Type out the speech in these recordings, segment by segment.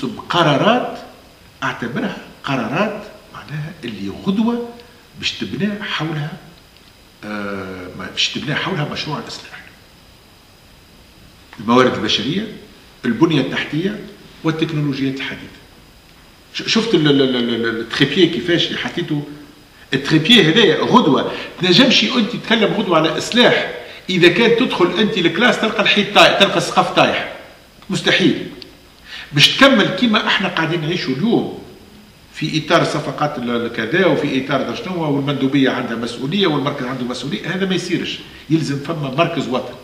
تنصب قرارات أعتبرها قرارات معناها اللي غدوة باش تبنى حولها آه باش تبنى حولها مشروع الإصلاح. الموارد البشرية البنية التحتية والتكنولوجيات الحديثه شفت ال trépied كيفاش حطيته ال trépied هذايا غدوة. تنجمش أنت تتكلم غدوة على إصلاح. إذا كان تدخل أنت ال classe تلقى الحيط طايح تلقى السقف طايح. مستحيل. باش تكمل كيما إحنا قاعدين نعيشوا اليوم. في إطار صفقات كذا وفي إطار شنو والمندوبية عندها مسؤولية والمركز عنده مسؤولية. هذا ما يصيرش. يلزم فما مركز وطني.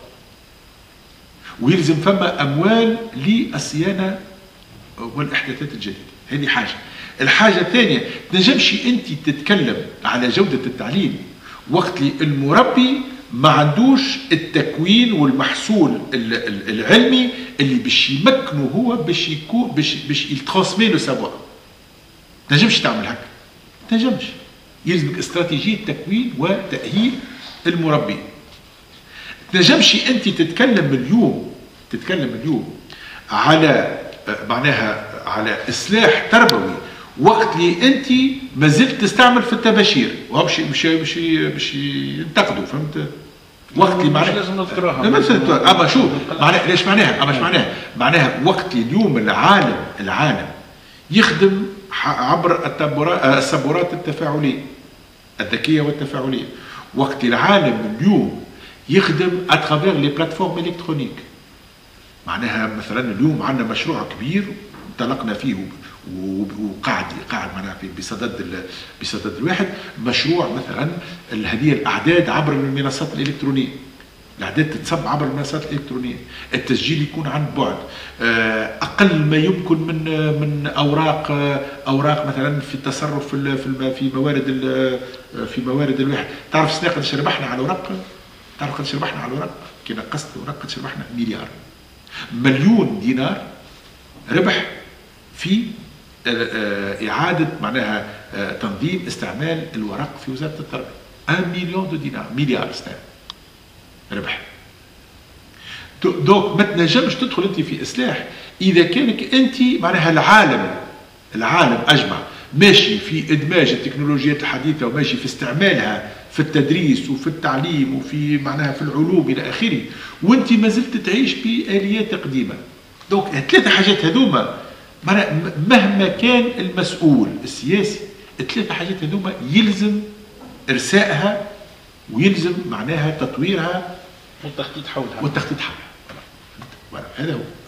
ويلزم فما أموال للصيانة والإحداثات الجديدة. هذه حاجة. الحاجة الثانية تنجمش أنت تتكلم على جودة التعليم وقت اللي المربي ما عندوش التكوين والمحصول العلمي اللي باش يمكنه هو باش يكون باش باش يترانسمي لو سافوار تنجمش تعمل هكا. تنجمش. يلزمك استراتيجية تكوين وتأهيل المربي. تنجمش أنت تتكلم اليوم تتكلم اليوم على معناها على إصلاح تربوي وقت اللي أنت ما زلت تستعمل في التباشير. وهمش مش مش مش ينتقدوا فهمت؟ وقت اللي معناها لازم نذكرها. اما شو معناها ليش معناها اما معناها معناها وقت اليوم العالم العالم يخدم عبر السبورات التفاعلية الذكية والتفاعلية. وقت العالم اليوم يخدم à travers les plateformes électroniques. معناها مثلا اليوم عندنا مشروع كبير انطلقنا فيه وقاعد قاعد معناها بصدد بصدد الواحد. مشروع مثلا هذه الأعداد عبر المنصات الإلكترونية. الأعداد تتصب عبر المنصات الإلكترونية. التسجيل يكون عن بعد. آه، أقل ما يمكن من من اوراق أوراق مثلا في التصرف في في موارد في موارد الواحد. تعرف سنة قداش ربحنا على ورق؟ تعرف قداش ربحنا على ورق؟ كي نقصت ورق قداش ربحنا مليار. مليون دينار ربح في آه، آه، إعادة معناها تنظيم استعمال الورق في وزارة التربية. 1 مليون de دينار مليار سنة ربح. donc ما تنجمش تدخل أنت في إصلاح إذا كانك أنت معناها العالم العالم أجمع ماشي في إدماج التكنولوجيات الحديثة وماشي في استعمالها في التدريس وفي التعليم وفي معناها في العلوم إلى آخره وأنت ما زلت تعيش بآليات قديمة. دونك الثلاثه حاجات هذوما مهما كان المسؤول السياسي الثلاثة حاجات هذوما يلزم إرسائها ويلزم معناها تطويرها والتخطيط حولها. والتخطيط حولها. هذا هو.